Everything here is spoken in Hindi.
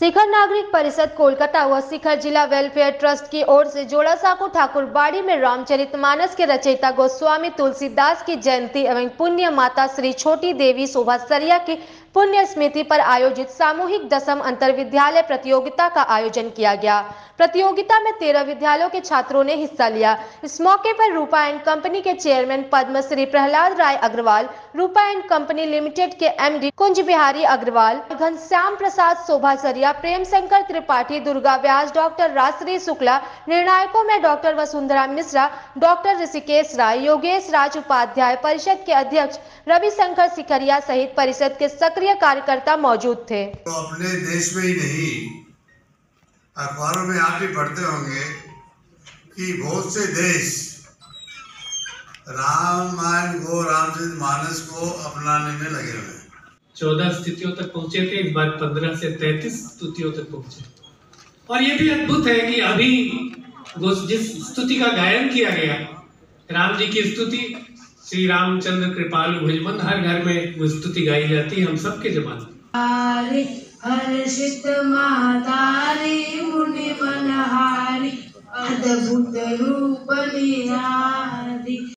शिखर नागरिक परिषद कोलकाता व शिखर जिला वेलफेयर ट्रस्ट की ओर से जोड़ा साकू ठाकुर बाड़ी में रामचरितमानस के रचयिता गोस्वामी तुलसीदास की जयंती एवं पुण्य माता श्री छोटी देवी शोभा सरिया की पुण्य स्मृति पर आयोजित सामूहिक दसम अंतर विद्यालय प्रतियोगिता का आयोजन किया गया। प्रतियोगिता में तेरह विद्यालयों के छात्रों ने हिस्सा लिया। इस मौके पर रूपा एंड कंपनी के chairman Padmashri Prahlad Rai Agarwal, Rupa and company limited के एमडी कुंज बिहारी अग्रवाल, घनश्याम प्रसाद शोभा प्रेम शंकर त्रिपाठी, दुर्गा व्यास, डॉक्टर राश्री शुक्ला, निर्णायकों में डॉक्टर वसुंधरा मिश्रा, डॉक्टर ऋषिकेश राय, योगेश राज उपाध्याय, परिषद के अध्यक्ष रविशंकर सिकरिया सहित परिषद के सक्रिय कार्यकर्ता मौजूद थे। तो अपने देश में ही नहीं, अखबारों में आप भी पढ़ते होंगे कि बहुत से देश रामायण को, रामचरित मानस को अपनाने में लगे हुए चौदह स्थितियों तक पहुँचे थे, इस बार पंद्रह से तैतीस स्तुतियों तक पहुँचे। और ये भी अद्भुत है कि अभी जिस स्तुति का गायन किया गया, राम जी की स्तुति, श्री रामचंद्र कृपालु भुजबंद हर घर में वो स्तुति गाई जाती है, हम सबके जमाने। हर्षित मातारी, मुनि मनहारी, अद्भुत रूप निहारी।